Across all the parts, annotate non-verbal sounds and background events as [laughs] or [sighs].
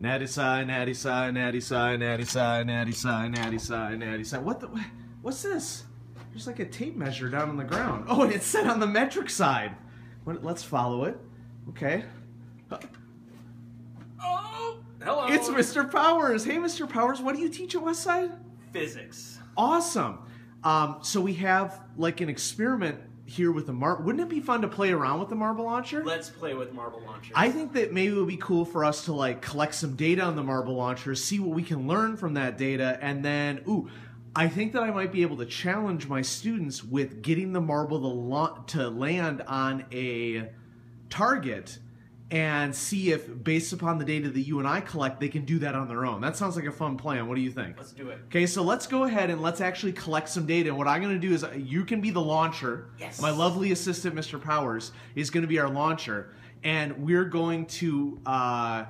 Natty side, natty side, natty side, natty side, natty side, natty side, natty side. What the? What's this? There's like a tape measure down on the ground. Oh, and it's set on the metric side. What, let's follow it. Okay. Oh, hello. It's Mr. Powers. Hey, Mr. Powers, what do you teach at Westside? physics. Awesome. Um, so we have like an experiment here with the marble. Wouldn't it be fun to play around with the marble launcher? Let's play with marble launchers. I think that maybe it would be cool for us to like collect some data on the marble launcher, see what we can learn from that data, and then ooh, I think that I might be able to challenge my students with getting the marble to, la- to land on a target and see if based upon the data that you and I collect they can do that on their own. That sounds like a fun plan. What do you think? Let's do it. Okay, so let's go ahead and let's actually collect some data. And what I'm going to do is uh, you can be the launcher. Yes. My lovely assistant, Mr. Powers, is going to be our launcher, and we're going to uh,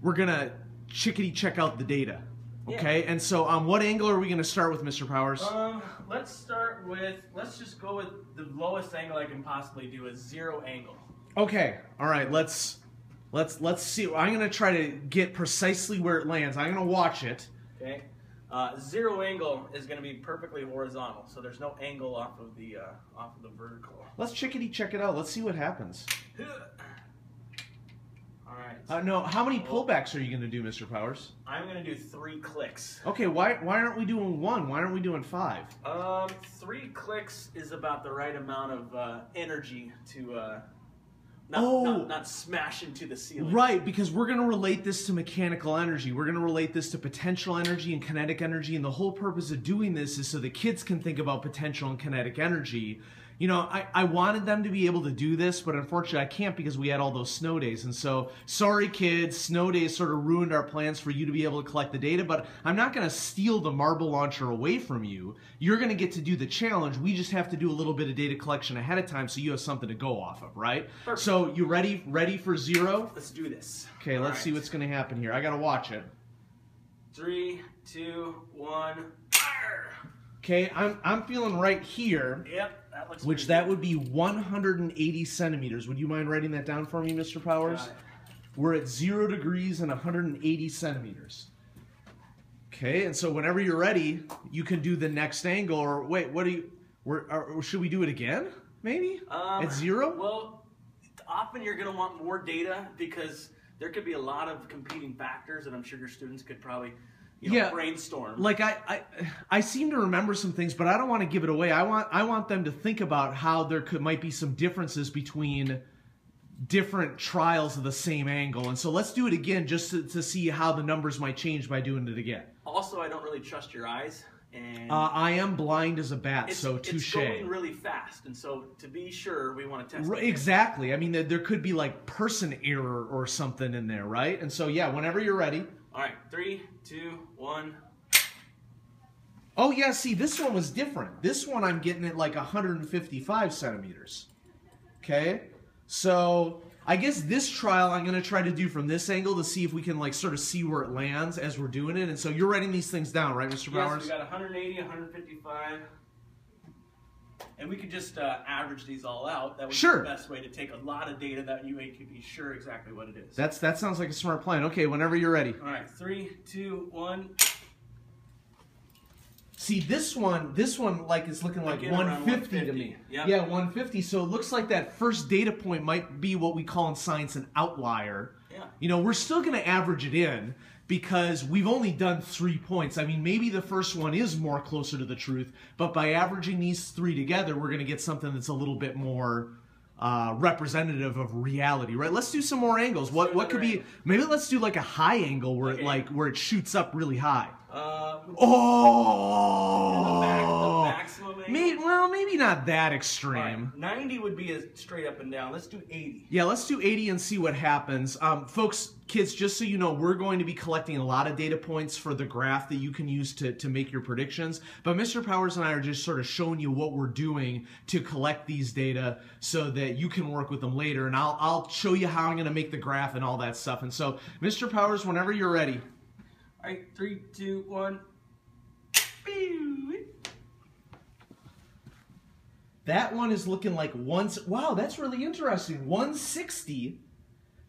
we're going to chickadee check out the data. Okay, and so um, what angle are we going to start with, Mr. Powers? Um, let's start with, let's just go with the lowest angle I can possibly do, a zero angle. Okay, all right. Let's let's let's see. I'm going to try to get precisely where it lands. I'm going to watch it. Okay? Uh, zero angle is going to be perfectly horizontal, so there's no angle off of the, uh, off of the vertical. Let's chickadee check it out. Let's see what happens. [sighs] Alright. Uh, no, how many pullbacks are you going to do, Mr. Powers? I'm going to do three clicks. Okay, why why aren't we doing one? Why aren't we doing five? Um, three clicks is about the right amount of uh, energy to uh, not, Oh. not, not smash into the ceiling. Right, because we're going to relate this to mechanical energy. We're going to relate this to potential energy and kinetic energy. And the whole purpose of doing this is so the kids can think about potential and kinetic energy. You know, I, I wanted them to be able to do this, but unfortunately I can't because we had all those snow days. And so, sorry kids, snow days sort of ruined our plans for you to be able to collect the data, but I'm not going to steal the marble launcher away from you. You're going to get to do the challenge. We just have to do a little bit of data collection ahead of time so you have something to go off of, right? Perfect. So, you ready ready for zero? Let's do this. Okay, let's All see what's going to happen here. I got to watch it. Three, two, one! Okay, I'm I'm feeling right here, Yep, that looks which that good. would be 180 centimeters. Would you mind writing that down for me, Mr. Powers? We're at zero degrees and 180 centimeters. Okay, and so whenever you're ready, you can do the next angle. Or wait, what do you? We're, or should we do it again? Maybe Um, at zero. Well, often you're going to want more data because there could be a lot of competing factors, and I'm sure your students could probably, you know, Yeah. brainstorm. like I, I I seem to remember some things, but I don't want to give it away. I want I want them to think about how there could might be some differences between different trials of the same angle. And so let's do it again just to, to see how the numbers might change by doing it again. Also, I don't really trust your eyes, and Uh, I am blind as a bat, it's, so it's going really fast, and so to be sure, we want to test. Exactly. I mean, there, there could be like person error or something in there, right? And so yeah, whenever you're ready. All right, three, two, one. Oh yeah, see, this one was different. This one I'm getting at like 155 centimeters. Okay, so I guess this trial I'm gonna try to do from this angle to see if we can like sort of see where it lands as we're doing it. And so you're writing these things down, right, Mr. Yes, Powers? we got 180, 155. And we could just uh, average these all out. That would Sure. be the best way to take a lot of data that you could be sure exactly what it is. That's that sounds like a smart plan. Okay, whenever you're ready. all right, three, two, one. See this one, this one like is looking like Again, around 150 to me. Yep. Yeah, 150. So it looks like that first data point might be what we call in science an outlier. Yeah. You know, we're still going to average it in because we've only done three points. I mean, maybe the first one is more closer to the truth, but by averaging these three together, we're going to get something that's a little bit more uh, representative of reality, right? Let's do some more angles. What do what could another be? Maybe let's do like a high angle where it like where it shoots up really high. Uh, Oh, the, max, the maximum angle. May- well, maybe not that extreme. right, 90 would be a straight up and down. Let's do 80. Yeah, let's do 80 and see what happens. Um, folks, kids, just so you know, we're going to be collecting a lot of data points for the graph that you can use to, to make your predictions. But Mr. Powers and I are just sort of showing you what we're doing to collect these data so that you can work with them later. And I'll, I'll show you how I'm going to make the graph and all that stuff. And so, Mr. Powers, whenever you're ready. All right, three, two, one. That one is looking like once. Wow, that's really interesting. 160.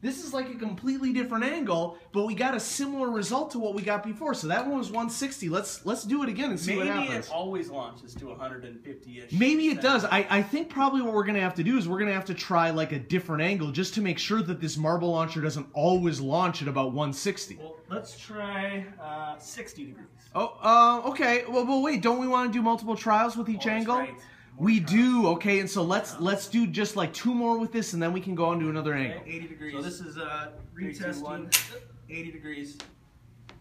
This is like a completely different angle, but we got a similar result to what we got before. So that one was 160. Let's let's do it again and see Maybe what happens. Maybe it always launches to 150-ish. Maybe it does. I, I think probably what we're going to have to do is we're going to have to try like a different angle just to make sure that this marble launcher doesn't always launch at about 160. Well, let's try uh, 60 degrees. Oh, uh, okay. Well, well, wait. Don't we want to do multiple trials with each Oh, angle? right. More We trials. do. Okay, and so let's let's do just like two more with this, and then we can go on to another angle. 80 degrees. So this is uh, retesting. 80 degrees.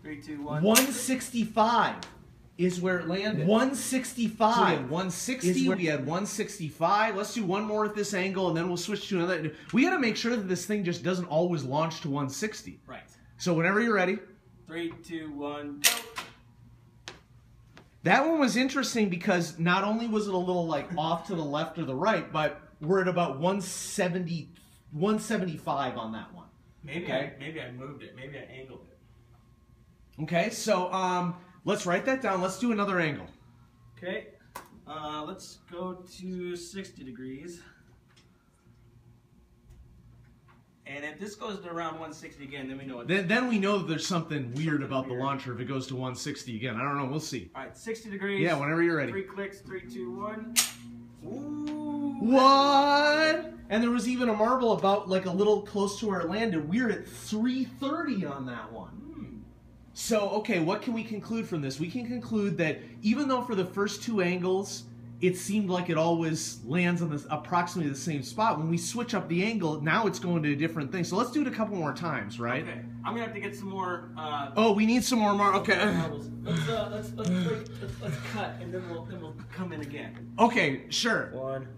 Three, two, one. 165 is where it landed. 165. So we had 160. Where- we had 165. Let's do one more at this angle, and then we'll switch to another. We got to make sure that this thing just doesn't always launch to 160. Right. So whenever you're ready. Three, two, one, go. That one was interesting because not only was it a little like off to the left or the right, but we're at about 170, 175 on that one. Maybe Okay. I maybe I moved it. Maybe I angled it. Okay, so um, let's write that down. Let's do another angle. Okay. Uh, let's go to 60 degrees. And if this goes to around 160 again, then we know it. Then, then we know that there's something weird about the launcher if it goes to 160 again. I don't know. We'll see. All right, 60 degrees. Yeah, whenever you're ready. Three clicks. Three, two, one. Ooh. What? And there was even a marble about like a little close to where it landed. We're at 330 on that one. Hmm. So, okay, what can we conclude from this? We can conclude that even though for the first two angles it seemed like it always lands on this approximately the same spot, when we switch up the angle, now it's going to a different thing. So let's do it a couple more times, right? Okay. I'm gonna have to get some more. Uh, Oh, we need some more mar. Okay. [laughs] Let's uh, let's let's, wait, let's let's cut and then we'll then we'll come in again. Okay, sure. One.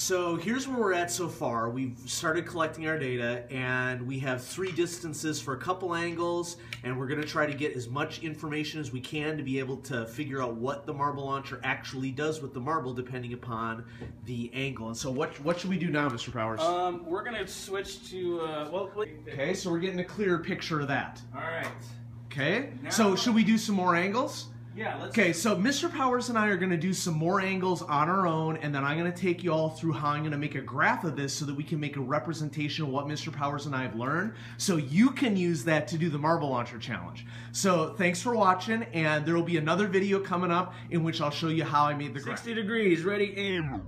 So here's where we're at so far. We've started collecting our data and we have three distances for a couple angles and we're going to try to get as much information as we can to be able to figure out what the marble launcher actually does with the marble depending upon the angle. And so what what should we do now, Mr. Powers? Um, we're gonna switch to uh, well. okay, so we're getting a clearer picture of that. All right. Okay? Now- So should we do some more angles? Yeah. Okay, so Mr. Powers and I are going to do some more angles on our own, and then I'm going to take you all through how I'm going to make a graph of this so that we can make a representation of what Mr. Powers and I have learned, so you can use that to do the Marble Launcher Challenge. So thanks for watching, and there will be another video coming up in which I'll show you how I made the graph. 60 degrees. Ready. Aim.